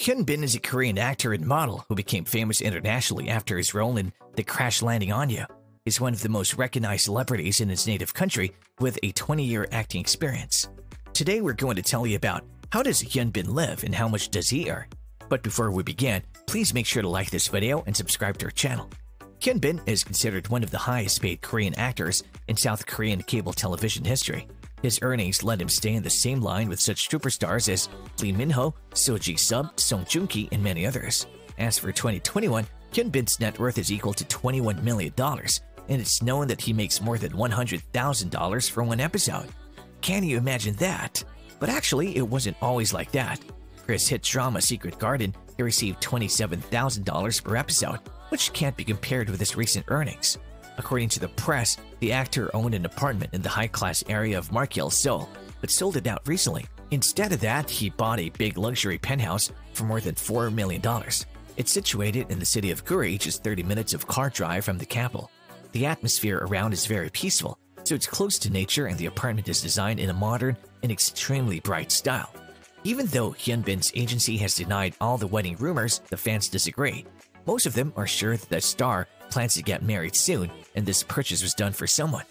Hyun Bin is a Korean actor and model who became famous internationally after his role in The Crash Landing on You. He's one of the most recognized celebrities in his native country with a 20-year acting experience. Today we're going to tell you about how does Hyun Bin live and how much does he earn. But before we begin, please make sure to like this video and subscribe to our channel. Hyun Bin is considered one of the highest paid Korean actors in South Korean cable television history. His earnings let him stay in the same line with such superstars as Lee Min-ho, Seo Ji-sub, Song Joong-ki, and many others. As for 2021, Hyun Bin's net worth is equal to $21 million, and it's known that he makes more than $100,000 for one episode. Can you imagine that? But actually, it wasn't always like that. For his hit drama Secret Garden, he received $27,000 per episode, which can't be compared with his recent earnings. According to the press, the actor owned an apartment in the high-class area of Markil, Seoul, but sold it out recently. Instead of that, he bought a big luxury penthouse for more than $4 million. It's situated in the city of Guri, just 30 minutes of car drive from the capital. The atmosphere around is very peaceful, so it's close to nature and the apartment is designed in a modern and extremely bright style. Even though Hyun Bin's agency has denied all the wedding rumors, the fans disagree. Most of them are sure that the star plans to get married soon and this purchase was done for someone.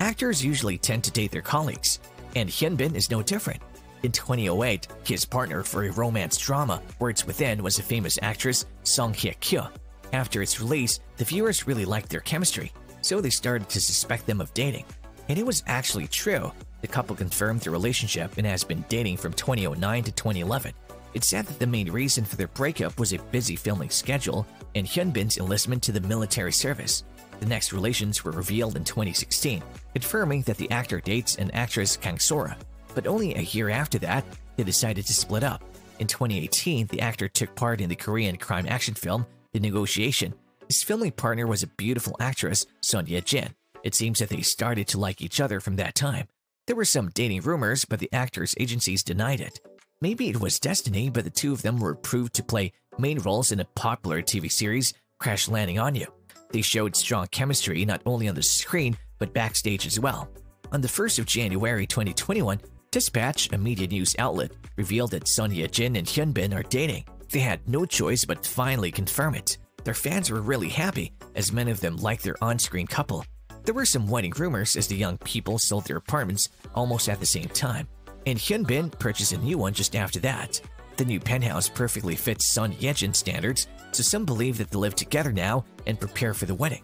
Actors usually tend to date their colleagues, and Hyun Bin is no different. In 2008, his partner for a romance drama, Worlds Within, was a famous actress, Song Hye Kyo. After its release, the viewers really liked their chemistry, so they started to suspect them of dating. And it was actually true. The couple confirmed their relationship and has been dating from 2009 to 2011. It's said that the main reason for their breakup was a busy filming schedule and Hyunbin's enlistment to the military service. The next relations were revealed in 2016, confirming that the actor dates an actress Kang Sora. But only a year after that, they decided to split up. In 2018, the actor took part in the Korean crime action film The Negotiation. His filming partner was a beautiful actress, Son Ye Jin. It seems that they started to like each other from that time. There were some dating rumors, but the actors' agencies denied it. Maybe it was destiny, but the two of them were proved to play main roles in a popular TV series, Crash Landing on You. They showed strong chemistry not only on the screen, but backstage as well. On the 1st of January 2021, Dispatch, a media news outlet, revealed that Son Ye Jin and Hyun Bin are dating. They had no choice but finally confirm it. Their fans were really happy, as many of them liked their on-screen couple. There were some wedding rumors as the young people sold their apartments almost at the same time, and Hyun Bin purchased a new one just after that. The new penthouse perfectly fits Son Ye-jin standards, so some believe that they live together now and prepare for the wedding.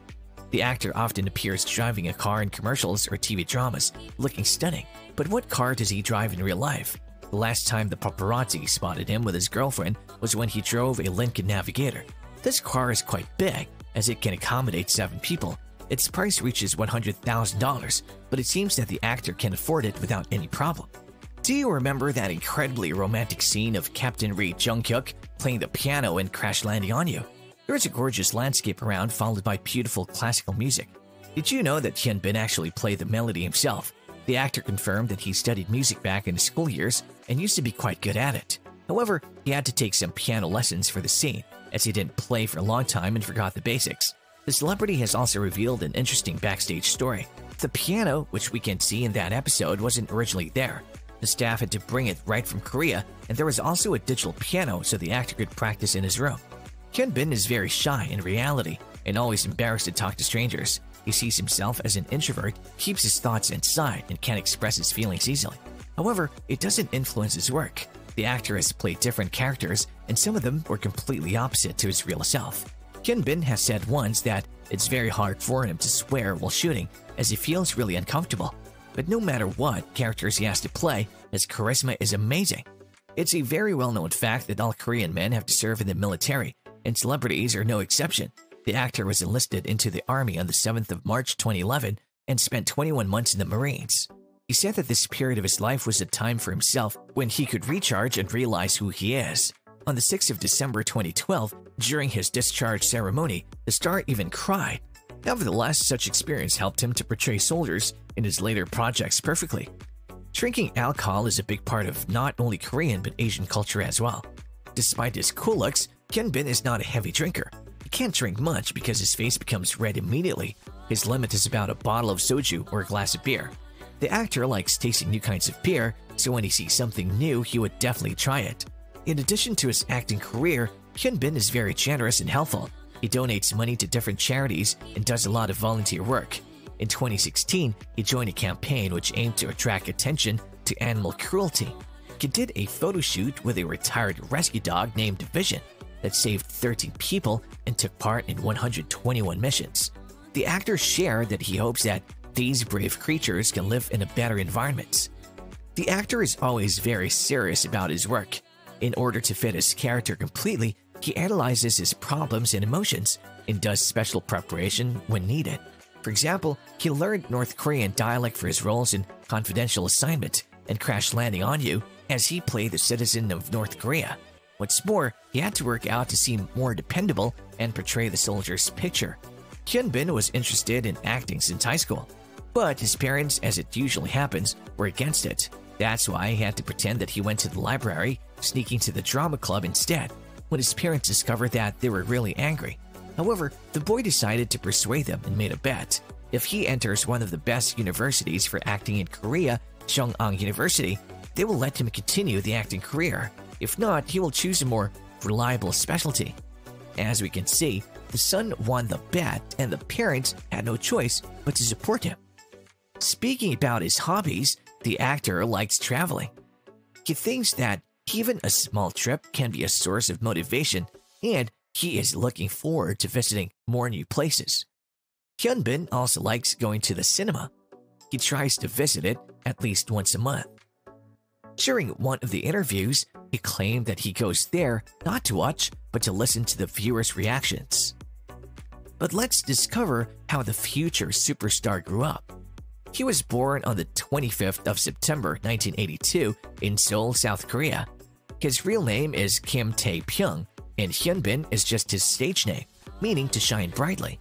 The actor often appears driving a car in commercials or TV dramas, looking stunning. But what car does he drive in real life? The last time the paparazzi spotted him with his girlfriend was when he drove a Lincoln Navigator. This car is quite big, as it can accommodate seven people. Its price reaches $100,000, but it seems that the actor can afford it without any problem. Do you remember that incredibly romantic scene of Captain Ri Jung-hyuk playing the piano in Crash Landing on You? There is a gorgeous landscape around followed by beautiful classical music. Did you know that Hyun Bin actually played the melody himself? The actor confirmed that he studied music back in his school years and used to be quite good at it. However, he had to take some piano lessons for the scene, as he didn't play for a long time and forgot the basics. The celebrity has also revealed an interesting backstage story. The piano, which we can see in that episode, wasn't originally there, the staff had to bring it right from Korea, and there was also a digital piano so the actor could practice in his room. Hyun Bin is very shy in reality and always embarrassed to talk to strangers. He sees himself as an introvert, keeps his thoughts inside, and can't express his feelings easily. However, it doesn't influence his work. The actor has played different characters, and some of them were completely opposite to his real self. Hyun Bin has said once that it's very hard for him to swear while shooting, as he feels really uncomfortable but no matter what characters he has to play, his charisma is amazing. It's a very well-known fact that all Korean men have to serve in the military, and celebrities are no exception. The actor was enlisted into the army on the 7th of March 2011 and spent 21 months in the Marines. He said that this period of his life was a time for himself when he could recharge and realize who he is. On the 6th of December 2012, during his discharge ceremony, the star even cried Nevertheless, such experience helped him to portray soldiers in his later projects perfectly. Drinking alcohol is a big part of not only Korean but Asian culture as well. Despite his cool looks, Hyun Bin is not a heavy drinker. He can't drink much because his face becomes red immediately. His limit is about a bottle of soju or a glass of beer. The actor likes tasting new kinds of beer, so when he sees something new, he would definitely try it. In addition to his acting career, Hyun Bin is very generous and helpful. He donates money to different charities and does a lot of volunteer work. In 2016, he joined a campaign which aimed to attract attention to animal cruelty. He did a photo shoot with a retired rescue dog named Vision that saved 13 people and took part in 121 missions. The actor shared that he hopes that these brave creatures can live in a better environment. The actor is always very serious about his work. In order to fit his character completely, he analyzes his problems and emotions and does special preparation when needed. For example, he learned North Korean dialect for his roles in Confidential Assignment and Crash Landing on You as he played the citizen of North Korea. What's more, he had to work out to seem more dependable and portray the soldier's picture. Hyun Bin was interested in acting since high school, but his parents, as it usually happens, were against it. That's why he had to pretend that he went to the library, sneaking to the drama club instead. When his parents discovered that, they were really angry. However, the boy decided to persuade them and made a bet. If he enters one of the best universities for acting in Korea, Chung-Ang University, they will let him continue the acting career. If not, he will choose a more reliable specialty. As we can see, the son won the bet and the parents had no choice but to support him. Speaking about his hobbies, the actor likes traveling. He thinks that even a small trip can be a source of motivation and he is looking forward to visiting more new places. Hyunbin also likes going to the cinema. He tries to visit it at least once a month. During one of the interviews, he claimed that he goes there not to watch, but to listen to the viewers' reactions. But let's discover how the future superstar grew up. He was born on the 25th of September 1982 in Seoul, South Korea. His real name is Kim Tae-pyung, and Hyunbin is just his stage name, meaning to shine brightly.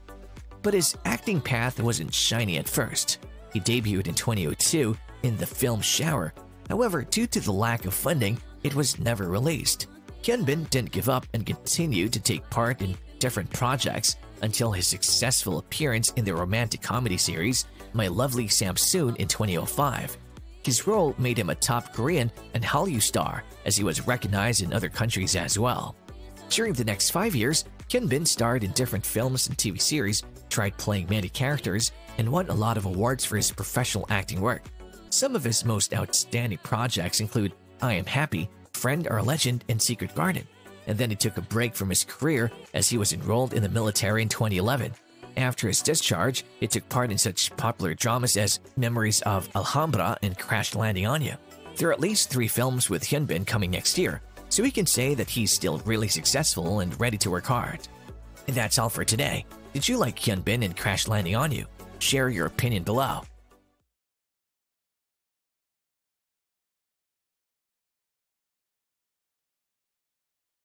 But his acting path wasn't shiny at first. He debuted in 2002 in the film Shower However, due to the lack of funding, it was never released. Hyunbin didn't give up and continued to take part in different projects until his successful appearance in the romantic comedy series My Lovely Samsoon in 2005. His role made him a top Korean and Hallyu star, as he was recognized in other countries as well. During the next five years, Hyunbin starred in different films and TV series, tried playing many characters, and won a lot of awards for his professional acting work. Some of his most outstanding projects include I Am Happy, Friend, Our Legend, and Secret Garden. And then he took a break from his career as he was enrolled in the military in 2011. After his discharge, he took part in such popular dramas as Memories of Alhambra and Crash Landing on You. There are at least three films with Hyunbin coming next year, so we can say that he's still really successful and ready to work hard. And that's all for today. Did you like Hyunbin and Crash Landing on You? Share your opinion below.